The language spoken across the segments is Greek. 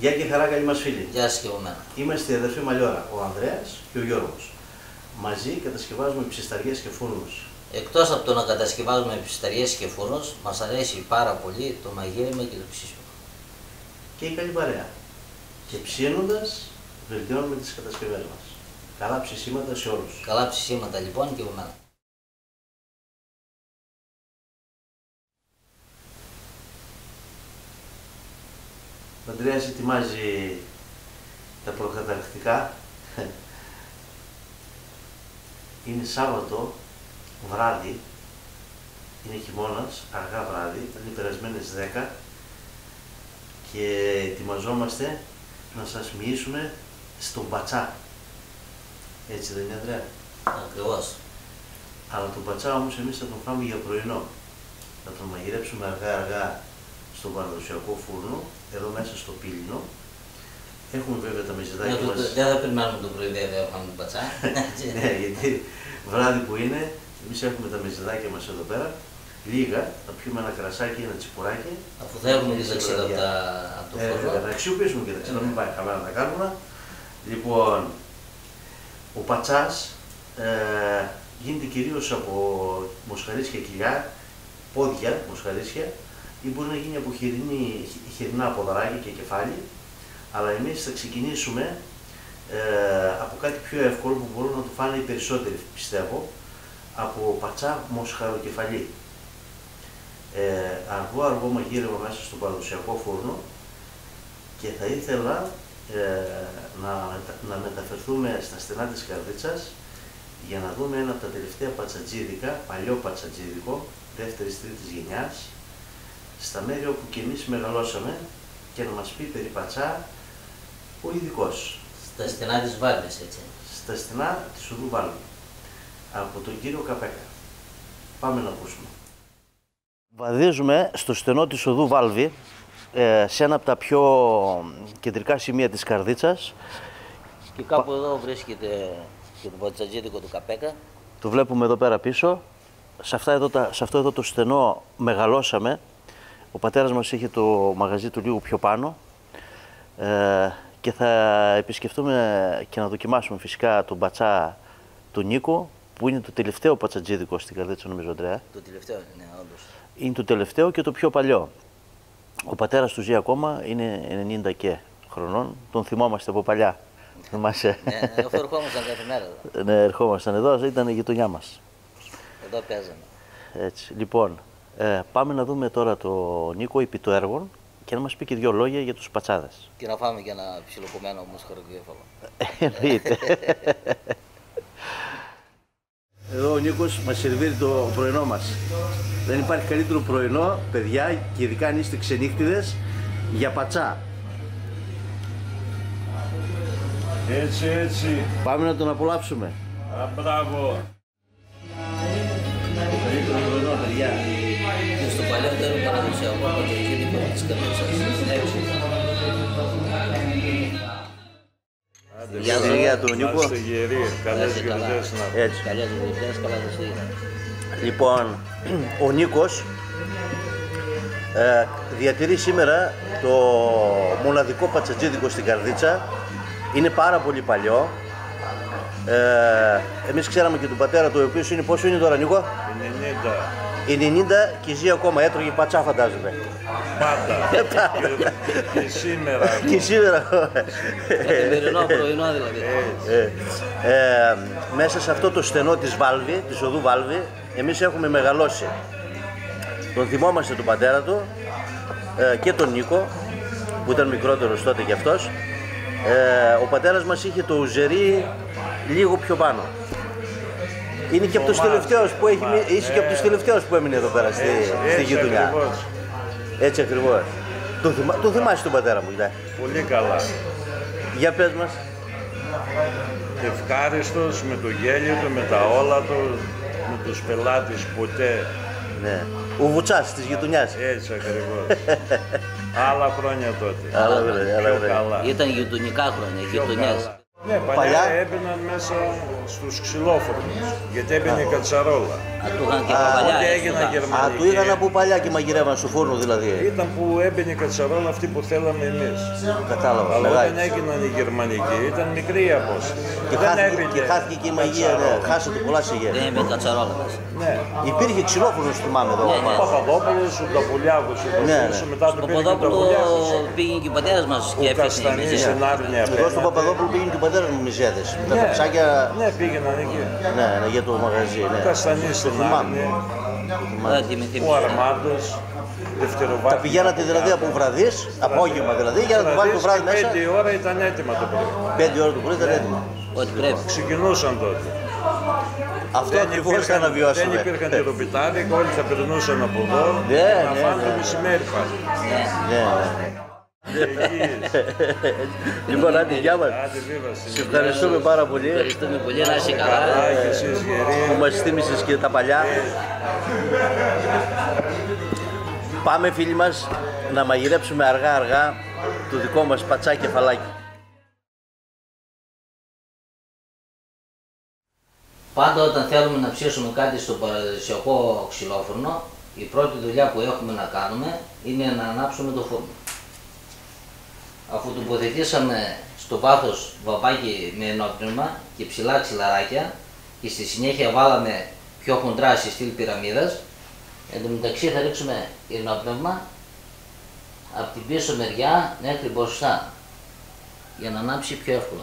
Γεια και χαρά, καλή μας φίλη. Γεια σας και από μένα. Είμαστε οι αδερφοί Μαλιόρα, ο Ανδρέας και ο Γιώργος. Μαζί κατασκευάζουμε ψισταριές και φούρνους. Εκτός από το να κατασκευάζουμε ψισταριές και φούρνους, μας αρέσει πάρα πολύ το μαγείρεμα και το ψήσιμο. Και η καλή παρέα. Και ψήνοντας, βελτιώνουμε τις κατασκευές μας. Καλά ψησίματα σε όλους. Καλά ψησίματα λοιπόν και από Ο Ανδρέας ετοιμάζει τα προκαταρκτικά. Είναι Σάββατο βράδυ, είναι χειμώνας, αργά βράδυ, είναι περασμένες 10 και ετοιμαζόμαστε να σας μοιήσουμε στον πατσά. Έτσι δεν είναι Ανδρέα; Ακριβώς. Αλλά τον πατσά όμως εμείς θα τον φάμε για πρωινό. Θα τον μαγειρέψουμε αργά αργά στον παραδοσιακό φούρνο, εδώ μέσα στο πύλινο. Έχουμε βέβαια τα μεζεδάκια Δεν μας. δεν θα περιμένουμε το πρωί βέβαια να τον πατσά. ναι, γιατί βράδυ που είναι, εμείς έχουμε τα μεζεδάκια μας εδώ πέρα. Λίγα, θα πιούμε ένα κρασάκι, ένα τσιπουράκι. Αφού θα έχουμε τη δεξίδα από, τα- από το Ε, βέβαια, φούρνο. να αξιοποιήσουμε και τα ξένα, μην πάει χαμένα τα κάνουμε. Λοιπόν, ο πατσάς ε, γίνεται κυρίως από μοσχαρίσια κοιλιά, πόδια μοσχαρίσια ή μπορεί να γίνει από χοιρινή, χοι- χοιρινά ποδαράκια και κεφάλι. Αλλά εμείς θα ξεκινήσουμε ε, από κάτι πιο εύκολο που μπορούν να το φάνε οι περισσότεροι πιστεύω, από πατσά μοσχαροκεφαλή. Ε, αργό αργό μαγείρεμα μέσα στο παραδοσιακό φούρνο και θα ήθελα ε, να, μετα- να μεταφερθούμε στα στενά της καρδίτσας για να δούμε ένα από τα τελευταία πατσατζίδικα, παλιό πατσατζίδικο, δεύτερης τρίτης γενιάς, στα μέρη όπου και εμείς μεγαλώσαμε και να μας πει περί πατσά ο ειδικός Στα στενά της Βάλτης έτσι. στα στενά της Οδού Βάλου από τον κύριο Καπέκα. Πάμε να ακούσουμε. Βαδίζουμε στο στενό της Οδού Βάλβη, ε, σε ένα από τα πιο κεντρικά σημεία της Καρδίτσας. Και κάπου εδώ βρίσκεται και το πατσατζίδικο του Καπέκα. Το βλέπουμε εδώ πέρα πίσω. Σε, αυτά εδώ τα, σε αυτό εδώ το στενό μεγαλώσαμε. Ο πατέρας μας είχε το μαγαζί του λίγο πιο πάνω. Ε, και θα επισκεφτούμε και να δοκιμάσουμε φυσικά τον πατσά του Νίκο, που είναι το τελευταίο πατσατζίδικο στην Καρδίτσα νομίζω, Αντρέα. Το τελευταίο, ναι, όντως. Είναι το τελευταίο και το πιο παλιό. Ο πατέρας του ζει ακόμα, είναι 90 και χρονών. Τον θυμόμαστε από παλιά. Θυμάσαι; ναι, αφού ερχόμασταν κάθε μέρα εδώ. ναι, ερχόμασταν εδώ, ήταν η γειτονιά μας. Εδώ παίζαμε. Έτσι. Λοιπόν, ε, πάμε να δούμε τώρα το Νίκο επί το έργο και να μας πει και δύο λόγια για τους πατσάδες. Και να φάμε και ένα ψιλοκομμένο όμως χωροκέφαλο. Εννοείται. Εδώ ο Νίκος μας σερβίρει το πρωινό μας. Δεν υπάρχει καλύτερο πρωινό, παιδιά, και ειδικά αν είστε ξενύχτιδες, για πατσά. Έτσι, έτσι. Πάμε να τον απολαύσουμε. Α, μπράβο. Το καλύτερο πρωινό, παιδιά. Και στο παλιότερο παραδοσιακό πατσατζίδικο της Καρδίτσας. Έτσι. Άντε, Γεια καλά. σου, γεια του, Να Νίκο. είστε γεροί. Καλές είστε καλά. γιορτές να έχουμε. Έτσι. Καλές δουλειές, καλά Χριστούγεννα. Λοιπόν, ο Νίκος ε, διατηρεί σήμερα το μοναδικό πατσατζίδικο στην Καρδίτσα. Είναι πάρα πολύ παλιό. Ε, εμείς ξέραμε και τον πατέρα του, ο οποίος είναι πόσο είναι τώρα Νίκο; 90. Είναι 90 και ζει ακόμα, έτρωγε πατσά φαντάζομαι. Πάντα. Και- Και σήμερα. και σήμερα. Καθημερινό πρωινό δηλαδή. ε, ε, μέσα σε αυτό το στενό της Βάλβη, της οδού Βάλβη, εμείς έχουμε μεγαλώσει. Τον θυμόμαστε τον πατέρα του ε, και τον Νίκο, που ήταν μικρότερος τότε κι αυτός. Ε, ο πατέρας μας είχε το ουζερί λίγο πιο πάνω. Είναι και από τους Μάρς. τελευταίους που έχει, μει- είσαι και από Ε. τους τελευταίους που έμεινε εδώ πέρα στη, στη Έτσι γειτονιά. ακριβώς. Έτσι ακριβώς. Τον, θυμά, τον θυμάσαι τον πατέρα μου, κοιτά. Πολύ καλά. Για πες μας. Ευχάριστος με το γέλιο του, με τα όλα του, με τους πελάτες ποτέ. Ναι. Ο Βουτσάς της γειτονιάς. Έτσι ακριβώς. Άλλα χρόνια τότε. Άλλα χρόνια, άλλα Πιο χρόνια. καλά. Ήταν γειτονικά χρόνια, Πιο γειτονιές. καλά. Ναι, παλιά Παλιά. έμπαιναν μέσα στους ξυλόφρονους, γιατί έμπαινε η κατσαρόλα. Α, του είχαν και Α, από παλιά. ότι ε, έγιναν στο Γερμανοί. Α, του είχαν από παλιά και μαγειρεύαν στο φούρνο δηλαδή. Ήταν που έμπαινε η κατσαρόλα αυτή που θέλαμε εμείς. Κατάλαβα, Αλλά μεγάλη. όταν έγιναν οι γερμανικοί ήταν μικρή η απόσταση. Και Δεν χάθηκε, έπινε και χάθηκε και η μαγεία, ναι. κατσαρόλα. Χάσατε πολλά σε Δεν γέννη. είμαι κατσαρόλα μέσα. Ναι. Υπήρχε ξυλόφωνος θυμάμαι εδώ. Ναι, Ο ναι. Παπαδόπουλος, ο Νταπουλιάκος, ο Ναι, Βασίλης, ναι. μετά του Στο πήρε και ο Ποδόπουλο Νταπουλιάκος. πήγαινε και ο πατέρας μας Ο και έφτιαξε Καστανής μεζέ. στην Άρνια Εγώ στον Παπαδόπουλο πήγαινε και ο πατέρας μου μιζέδες. Με τα ψάκια, Ναι, πήγαιναν εκεί. ναι, ναι, για το μαγαζί, ναι. Ο Καστανής στην θυμάμαι. Άρνια, Δεν τι με ο Αρμάντος, δευτεροβάθμιο. Τα πηγαίνατε δηλαδή από βραδείς, απόγευμα δηλαδή, για να το βάλει το βράδυ μέσα. Πέντε η ώρα ήταν έτοιμα το πρωί. Πέντε ώρα το πρωί ήταν έτοιμο. Ό,τι πρέπει. Ξεκινούσαν τότε. Αυτό ακριβώς θα δεν αναβιώσουμε. υπήρχαν και ροπιτάδικο, όλοι θα περνούσαν από εδώ. Ναι, να ναι, φάνε το ναι. μεσημέρι πάλι. Ναι. Ναι, ναι. Εκεί. Λοιπόν, άντε, γεια μας. Άντε, βίβα, Σε ευχαριστούμε πάρα πολύ Ευχαριστούμε πολύ, να είσαι Καλά καλά. και εσείς γεροί. που μας θύμισες και τα παλιά. Πάμε φίλοι μας να μαγειρέψουμε αργά αργά το δικό μας πατσά κεφαλάκι. Πάντα όταν θέλουμε να ψήσουμε κάτι στο παραδοσιακό ξυλόφουρνο, η πρώτη δουλειά που έχουμε να κάνουμε είναι να ανάψουμε το φούρνο. Αφού τοποθετήσαμε στο βάθος βαπάκι με ενόπνευμα και ψηλά ξυλαράκια και στη συνέχεια βάλαμε πιο χοντρά στη στυλ πυραμίδας, εν τω μεταξύ θα ρίξουμε ενόπνευμα από την πίσω μεριά μέχρι μπροστά για να ανάψει πιο εύκολα.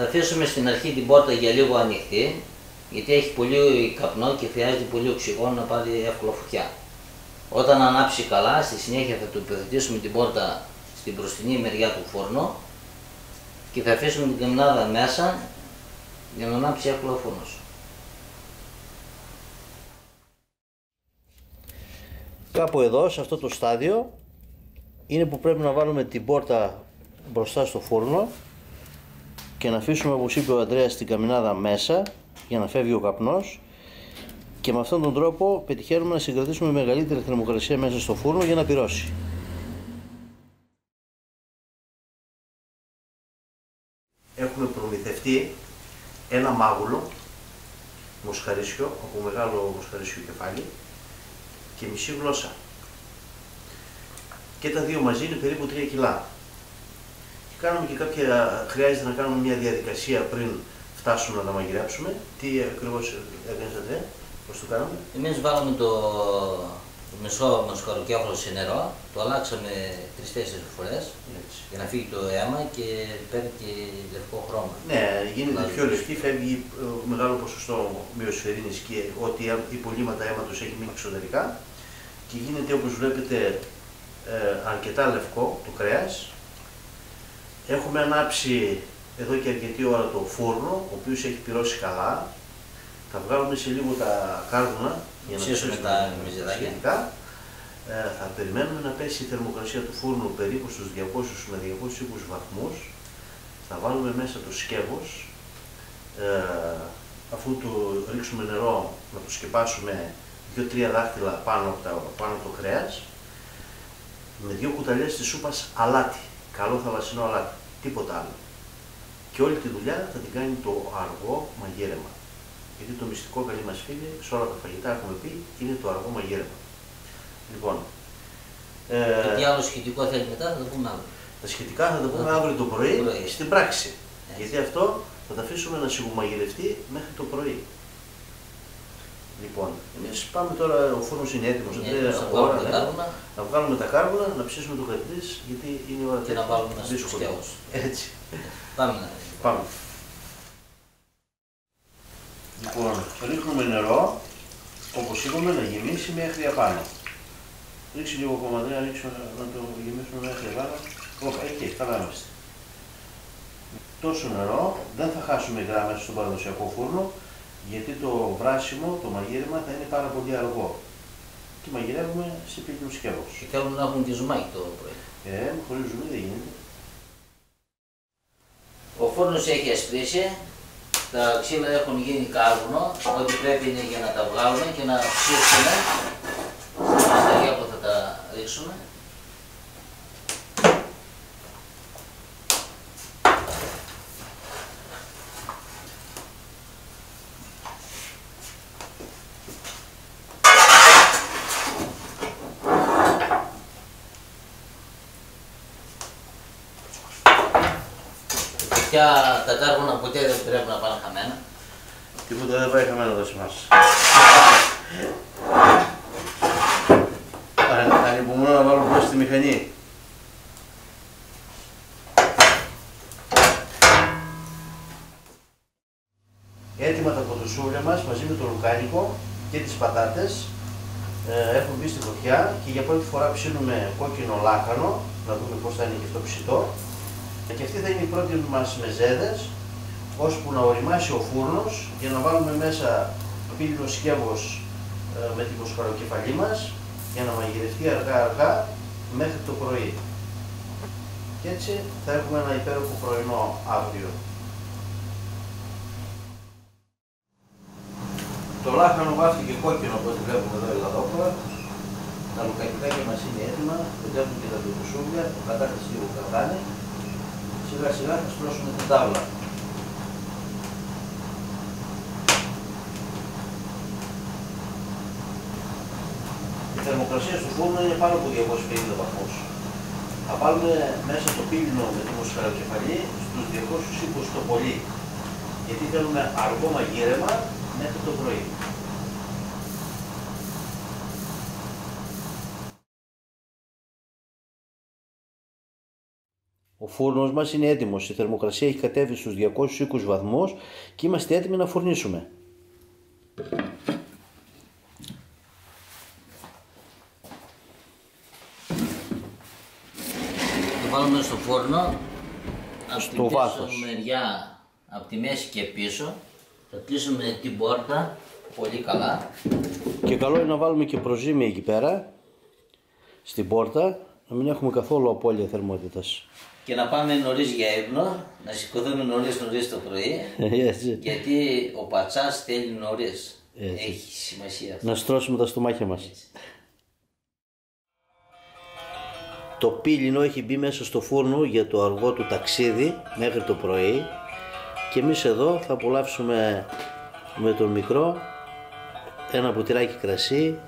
Θα αφήσουμε στην αρχή την πόρτα για λίγο ανοιχτή, γιατί έχει πολύ καπνό και χρειάζεται πολύ οξυγόνο να πάρει εύκολα φωτιά. Όταν ανάψει καλά, στη συνέχεια θα του υπηρετήσουμε την πόρτα στην μπροστινή μεριά του φούρνου και θα αφήσουμε την καμινάδα μέσα για να ανάψει εύκολα ο φούρνος. Κάπου εδώ, σε αυτό το στάδιο, είναι που πρέπει να βάλουμε την πόρτα μπροστά στο φούρνο και να αφήσουμε, όπως είπε ο Ανδρέας, την καμινάδα μέσα για να φεύγει ο καπνός και με αυτόν τον τρόπο πετυχαίνουμε να συγκρατήσουμε μεγαλύτερη θερμοκρασία μέσα στο φούρνο για να πυρώσει. Έχουμε προμηθευτεί ένα μάγουλο μοσχαρίσιο, από μεγάλο μοσχαρίσιο κεφάλι και μισή γλώσσα. Και τα δύο μαζί είναι περίπου 3 κιλά. Και κάνουμε και κάποια, χρειάζεται να κάνουμε μια διαδικασία πριν φτάσουμε να τα μαγειρέψουμε. Τι ακριβώς έκανες Αντρέα, πώς το κάναμε. Εμείς βάλαμε το, το μισό μας καροκέφαλο σε νερό, το αλλάξαμε τρεις-τέσσερις φορές Έτσι. για να φύγει το αίμα και παίρνει και λευκό χρώμα. Ναι, γίνεται Λάζω. πιο λευκή, φεύγει ε, μεγάλο ποσοστό μειοσφαιρίνης και ότι α- υπολείμματα αίματος έχει μείνει εξωτερικά και γίνεται όπως βλέπετε ε, αρκετά λευκό το κρέας. Έχουμε ανάψει εδώ και αρκετή ώρα το φούρνο, ο οποίος έχει πυρώσει καλά. Θα βγάλουμε σε λίγο τα κάρβουνα για να Ψήσουμε ψήσουμε τα μυζεδάκια. σχετικά. Ε, θα περιμένουμε να πέσει η θερμοκρασία του φούρνου περίπου στους 200 με 220 βαθμούς. Θα βάλουμε μέσα το σκεύος, ε, αφού το ρίξουμε νερό να το σκεπάσουμε 2-3 δάχτυλα πάνω από, τα, πάνω από το κρέας, με δύο κουταλιές της σούπας αλάτι, καλό θαλασσινό αλάτι, τίποτα άλλο. Και όλη τη δουλειά θα την κάνει το αργό μαγείρεμα. Γιατί το μυστικό, καλή μας φίλοι, σε όλα τα φαγητά έχουμε πει, είναι το αργό μαγείρεμα. Λοιπόν, Και τι ε, άλλο σχετικό θέλει μετά θα το πούμε αύριο. τα σχετικά θα τα πούμε αύριο το πρωί Πρωί. στην πράξη. Έτσι. Γιατί αυτό θα τα αφήσουμε να σιγομαγειρευτεί μέχρι το πρωί. Λοιπόν, εμείς πάμε τώρα, ο φούρνος είναι έτοιμος. Ναι, θα βάλουμε τα κάρβουνα Να βγάλουμε τα κάρβουνα, να ψήσουμε το κατρί, γιατί είναι η ώρα και να τέτοια. βάλουμε ένα στο Δύσκολο. σκεύος. Έτσι. Πάμε να Πάμε. Λοιπόν, ρίχνουμε νερό, όπως είπαμε, να γεμίσει μέχρι απάνω. Ρίξει λίγο κομμαντρέα, ρίξουμε να το γεμίσουμε μέχρι απάνω. Όπα, εκεί, καλά είμαστε. Τόσο νερό, δεν θα χάσουμε υγρά μέσα στον παραδοσιακό φούρνο, γιατί το βράσιμο, το μαγείρεμα θα είναι πάρα πολύ αργό. Και μαγειρεύουμε σε πύλινο σκεύος. Και θέλουμε να έχουμε και ζουμάκι το πρωί. Ε, χωρίς ζουμί δεν γίνεται. Ο φούρνος έχει ασπρίσει, Τα ξύλα έχουν γίνει κάρβουνο, ό,τι πρέπει είναι για να τα βγάλουμε και να ψήσουμε στα μασταγιά που θα τα ρίξουμε. Πια τα κάρβουνα ποτέ δεν πρέπει να πάνε χαμένα. Τίποτα δεν πάει χαμένο εδώ σε εμάς. Αν- Ανυπομονώ να βάλω προς τη μηχανή. Έτοιμα τα κοντοσούλια μας μαζί με το λουκάνικο και τις πατάτες ε, έχουν μπει στη φωτιά και για πρώτη φορά ψήνουμε κόκκινο λάκανο να δούμε πώς θα είναι και αυτό ψητό και αυτή θα είναι η πρώτη μας μεζέδες ώσπου να οριμάσει ο φούρνος για να βάλουμε μέσα το πύλινο σκεύος ε, με την μοσχαροκεφαλή μας για να μαγειρευτεί αργά αργά μέχρι το πρωί. Και έτσι θα έχουμε ένα υπέροχο πρωινό αύριο. Το λάχανο βάφτηκε κόκκινο όπως βλέπουμε εδώ η λαδόκορα. Τα λουκακιτάκια μας είναι έτοιμα, πετεύουν και τα τουρκουσούλια, το κατάρτιση λίγο κρατάνε. Σιγά σιγά θα στρώσουμε την τάβλα. Η θερμοκρασία του φούρνου είναι πάνω από 250 βαθμούς. Θα βάλουμε μέσα το πύλινο με τη μοσχαροκεφαλή στους 200 ύπους το πολύ. Γιατί θέλουμε αργό μαγείρεμα μέχρι το πρωί. Ο φούρνος μας είναι έτοιμος. Η θερμοκρασία έχει κατέβει στους 220 βαθμούς και είμαστε έτοιμοι να φουρνίσουμε. Το βάλουμε στο φούρνο. Από Στο την πίσω βάθος. μεριά, από τη μέση και πίσω. Θα κλείσουμε την πόρτα πολύ καλά. Και καλό είναι να βάλουμε και προζύμια εκεί πέρα, στην πόρτα, να μην έχουμε καθόλου απώλεια θερμότητας. Και να πάμε νωρίς για ύπνο, να σηκωθούμε νωρίς νωρίς το πρωί. Έτσι. Γιατί ο πατσάς θέλει νωρίς. Έτσι. Έχει σημασία αυτό. Να στρώσουμε τα στομάχια μας. Το πύλινο έχει μπει μέσα στο φούρνο για το αργό του ταξίδι μέχρι το πρωί και εμείς εδώ θα απολαύσουμε με τον μικρό ένα ποτηράκι κρασί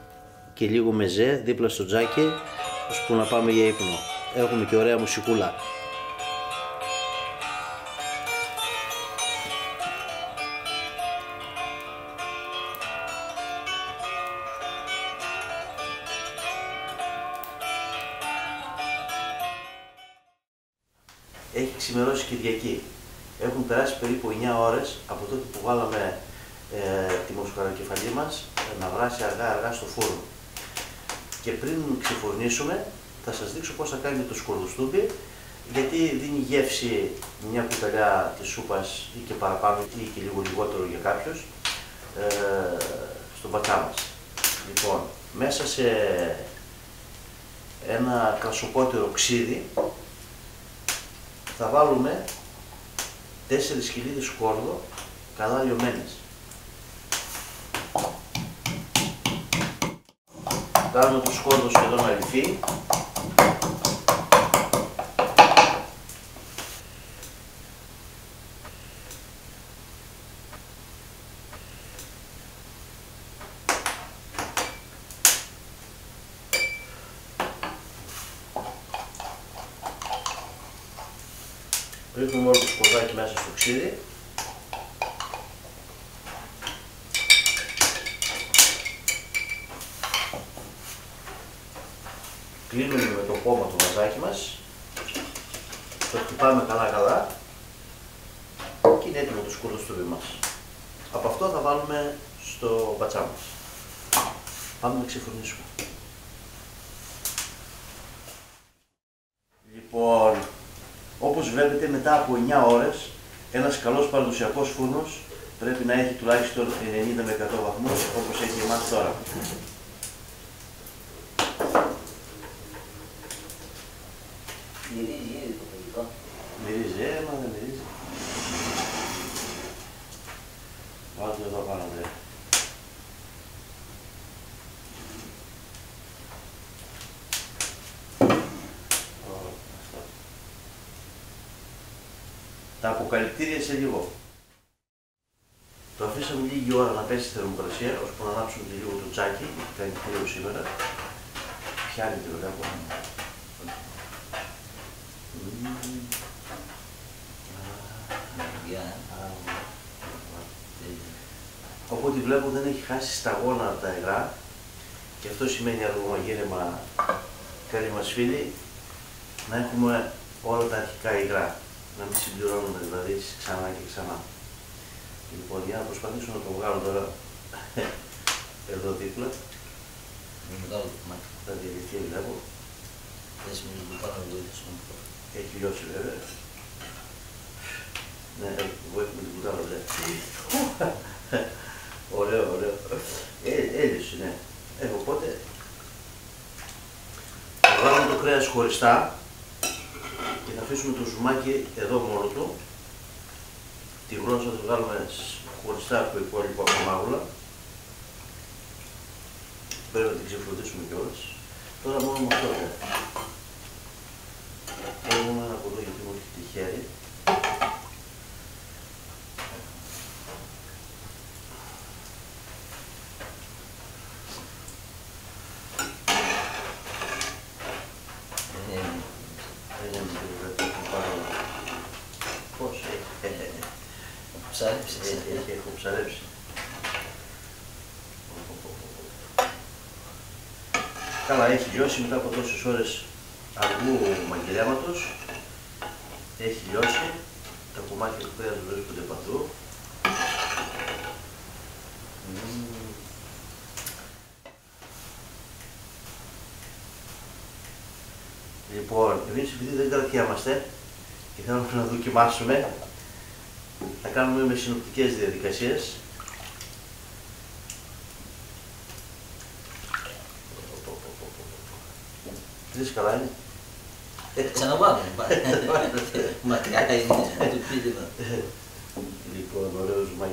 και λίγο μεζέ δίπλα στο τζάκι ώσπου να πάμε για ύπνο. Έχουμε και ωραία μουσικούλα. Έχει ξημερώσει Κυριακή. Έχουν περάσει περίπου 9 ώρες από τότε που βάλαμε ε, τη μοσχαροκεφαλή μας να βράσει αργά αργά στο φούρνο. Και πριν ξεφουρνίσουμε θα σας δείξω πώς θα κάνετε το σκορδοστούμπι γιατί δίνει γεύση μια κουταλιά της σούπας ή και παραπάνω ή και λίγο λιγότερο για κάποιους ε, στον πατσά μας. Λοιπόν, μέσα σε ένα κρασοπότερο ξύδι θα βάλουμε 4 χιλίδες σκόρδο καλά λιωμένες. Κάνουμε το σκόρδο σχεδόν αληφή. Ρίχνουμε όλο το σκορδάκι μέσα στο ξύδι. Κλείνουμε με το πόμα το βαζάκι μας. Το χτυπάμε καλά καλά. Και είναι έτοιμο το σκουρδοστούβι μας. Από αυτό θα βάλουμε στο μπατσά μας. Πάμε να ξεφουρνίσουμε. Λοιπόν, όπως βλέπετε μετά από 9 ώρες ένας καλός παραδοσιακός φούρνος πρέπει να έχει τουλάχιστον 90 με 100 βαθμούς όπως έχει εμάς τώρα. Μυρίζει ήδη το φαγητό. Μυρίζει, ε, μα δεν μυρίζει. Βάλτε εδώ πάνω, ναι. Ωραία, αυτά. Τα αποκαλυπτήρια σε λίγο. Το αφήσαμε λίγη ώρα να πέσει η θερμοκρασία, ώσπου να ανάψουμε και λίγο το τσάκι, γιατί κάνει κρύο σήμερα. Πιάνει το βλέπω. Μμμ. Για. Από ό,τι βλέπω δεν έχει χάσει σταγόνα από τα υγρά και αυτό σημαίνει αρωμαγείρεμα, καλοί μας φίλοι, να έχουμε όλα τα αρχικά υγρά, να μην συμπληρώνουμε δηλαδή ξανά και ξανά. Λοιπόν, για να προσπαθήσω να το βγάλω τώρα εδώ δίπλα, Είναι μεγάλο το κομμάτι. τα διαλυθεί βλέπω, Δεν σημαίνει ότι πάνω να βοηθήσουμε. έχει λιώσει βέβαια. Ναι, εγώ έχουμε την κουτάλα δε. Ωραίο, ωραίο. Ε, έλυσε, ναι. Ε, οπότε, θα βάλουμε το κρέας χωριστά και θα αφήσουμε το ζουμάκι εδώ μόνο του. Τη γλώσσα θα τη βγάλουμε σ- χωριστά από το υπόλοιπο από τα μάγουλα. Πρέπει να την ξεφροντίσουμε κιόλας. Τώρα μόνο με αυτό δε. Έχουμε ένα από εδώ γιατί μου έχει τυχαίρι. Ε, Δεν είναι μικρό, δεν έχω πάρει. Πώς έχει. Ψάρεψε. Έχει, έχει, έχω ψαρέψει. Καλά, έχει λιώσει μετά από τόσες ώρες αργού μαγειρέματος. Έχει λιώσει. Τα κομμάτια του κρέατος βρίσκονται παντού. Μμμ. Λοιπόν, εμείς επειδή δεν κρατιάμαστε και θέλουμε να δοκιμάσουμε, θα κάνουμε με συνοπτικές διαδικασίες. Τρεις καλά είναι. Ξαναβάλουμε. Μακριά είναι το πίτημα. Λοιπόν, ωραίος ζουμάκι.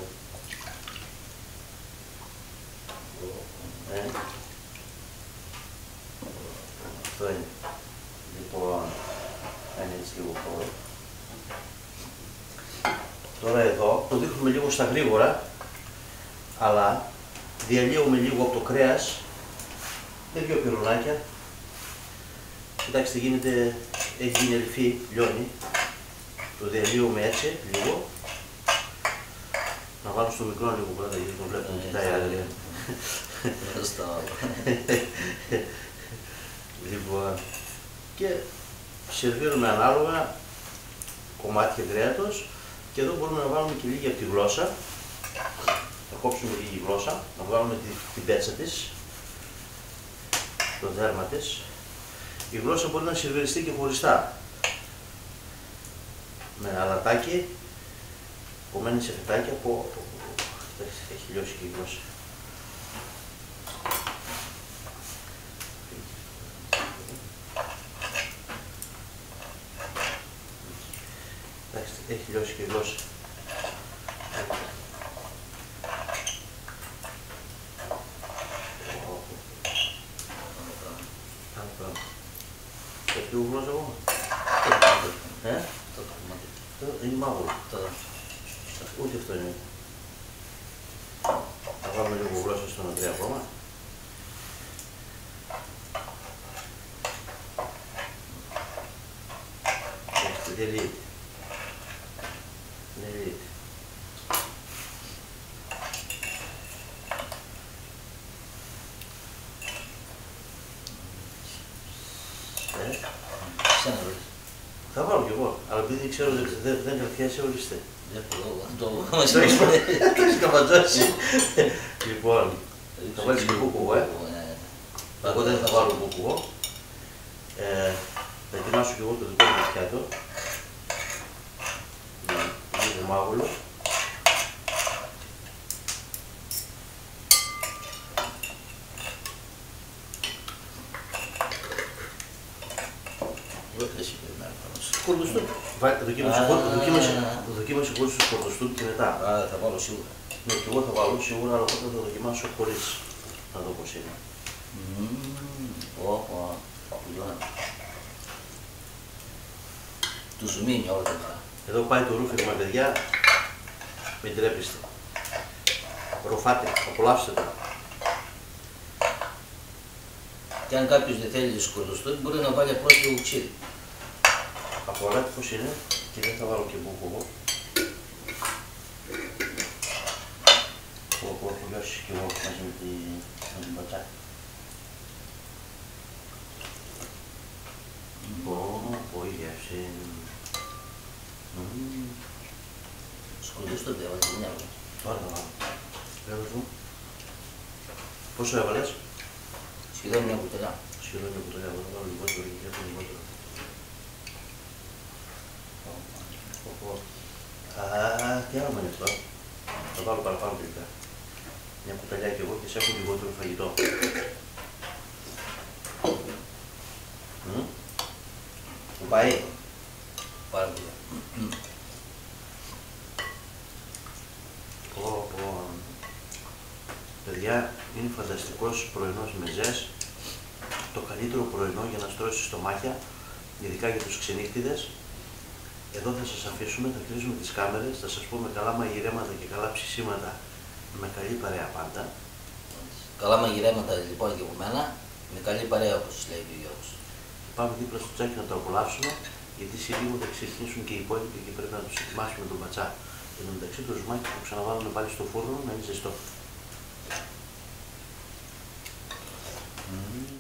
Ε. Αυτό είναι. Λοιπόν, κάνει έτσι λίγο χώρο. Τώρα εδώ το δείχνουμε λίγο στα γρήγορα, αλλά διαλύουμε λίγο από το κρέας με δύο πυρουνάκια. Κοιτάξτε, γίνεται, έχει γίνει ρηφή, λιώνει. Το διαλύουμε έτσι, λίγο. Να βάλω στο μικρό λίγο πρώτα, γιατί τον βλέπω να κοιτάει άλλη. Στο Λοιπόν, και σερβίρουμε ανάλογα κομμάτια κρέατος και εδώ μπορούμε να βάλουμε και λίγη από τη γλώσσα. Θα κόψουμε λίγη γλώσσα, να βγάλουμε τη, την πέτσα της, το δέρμα της. Η γλώσσα μπορεί να σερβιριστεί και χωριστά. Με αλατάκι, κομμένη σε φετάκια, από, από, έχει λιώσει και η γλώσσα. Εντάξει, έχει λιώσει και η γλώσσα. Άλλο πράγμα. Έχει λίγο γλώσσα ακόμα. Ε, Το κομμάτι. αυτό είναι μαύρο. Το Ούτε αυτό είναι. Θα βάλουμε λίγο γλώσσα στον Αντρέα ακόμα. Έτσι, δεν λύεται. Δεν λύεται. Ε, Σένα βρες. θα βάλω κι εγώ, αλλά επειδή ξέρω ότι δεν, δεν κρατιάσαι, ορίστε. Βλέπω εδώ. Το Το έχεις το έχεις καβατζώσει. Λοιπόν, θα βάλεις και κούκκο, ε. Εγώ δεν θα βάλω κούκκο. Ε, θα ετοιμάσω και εγώ το δικό μου πιάτο. Λίγο μάγουλος. Δεν θες να πάνω σου. Κορδοστού. Βά- Δοκίμασε Α. χω- δοκίμασε- δοκίμασε χωρίς του κορδοστού και μετά. Άρα θα βάλω σίγουρα. Ναι, και εγώ θα βάλω σίγουρα, αλλά θα το δοκιμάσω χωρίς να δω πώς είναι. Μμμ, Ω, παπουλιώνα. Του ζουμίνι όλη την ώρα. Εδώ πάει το ρούφιγμα, παιδιά. Μην τρέπεστε. Ροφάτε, απολαύστε το. Και αν κάποιος δεν θέλει σκοτωστό, μπορεί να βάλει απλώς λίγο ξύδι. Απολαύτε πώς είναι; Και δεν θα βάλω και μπουκ εγώ. Που έχω λιώσει και εγώ μαζί με τη, με την πατσά. Πω, πω, η γεύση. Μμμ. Σκοτωστό δεν έβαλε μια ώρα. Τώρα θα βάλω. Βέβαια μου. Πόσο έβαλες; Σχεδόν μια κουταλιά. Σχεδόν μια κουταλιά, θα βάλω λιγότερο γιατί έχω λιγότερο. Πω, πω. Α, τι άρωμα είναι αυτό; Θα βάλω παραπάνω τελικά. Μια κουταλιά κι εγώ και σε έχω λιγότερο φαγητό. Μμ. Μου πάει. Πάρα πολύ. Πω, πω. Παιδιά, είναι φανταστικός πρωινός μεζές. Το καλύτερο πρωινό για να στρώσει στομάχια, ειδικά για τους ξενύχτιδες. Εδώ θα σας αφήσουμε, θα κλείσουμε τις κάμερες, θα σας πούμε καλά μαγειρέματα και καλά ψησίματα με καλή παρέα πάντα. Καλά μαγειρέματα λοιπόν και από μένα, με καλή παρέα όπως λέει και ο Γιώργος. Πάμε δίπλα στο τσάκι να το απολαύσουμε, γιατί σε λίγο θα ξεκινήσουν και οι υπόλοιποι και πρέπει να τους ετοιμάσουμε τον πατσά. Εν τω μεταξύ το ζουμάκι που ξαναβάλουμε πάλι στο φούρνο να είναι ζεστό. Mm-hmm.